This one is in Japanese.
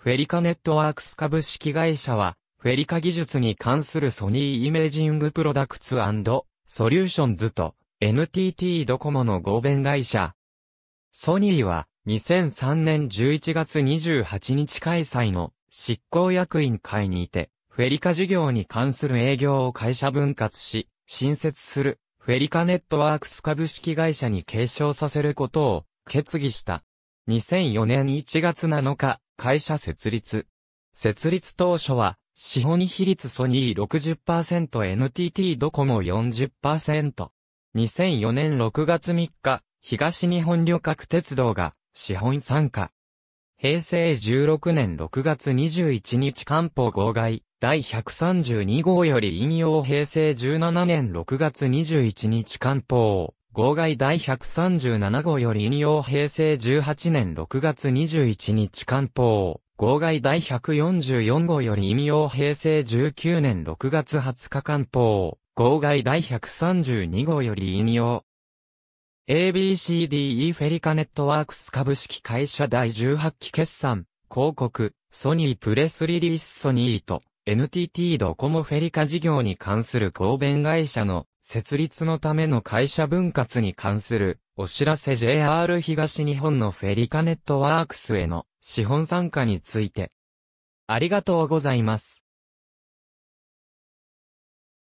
フェリカネットワークス株式会社は、フェリカ技術に関するソニーイメージングプロダクツソリューションズと NTT ドコモの合弁会社。ソニーは2003年11月28日開催の執行役員会にて、フェリカ事業に関する営業を会社分割し、新設するフェリカネットワークス株式会社に継承させることを決議した。2004年1月7日、会社設立。設立当初は、資本比率ソニー 60%NTT ドコモ40%。2004年6月3日、東日本旅客鉄道が資本参加。平成16年6月21日官報号外第132号より引用平成17年6月21日官報号外第137号より引用平成18年6月21日官報、号外第144号より引用平成19年6月20日官報、号外第132号より引用。ABCDE フェリカネットワークス株式会社第18期決算、広告、ソニープレスリリースソニーと NTT ドコモフェリカ事業に関する合弁会社の設立のための会社分割に関するお知らせ JR 東日本のフェリカネットワークスへの資本参加について。ありがとうございます。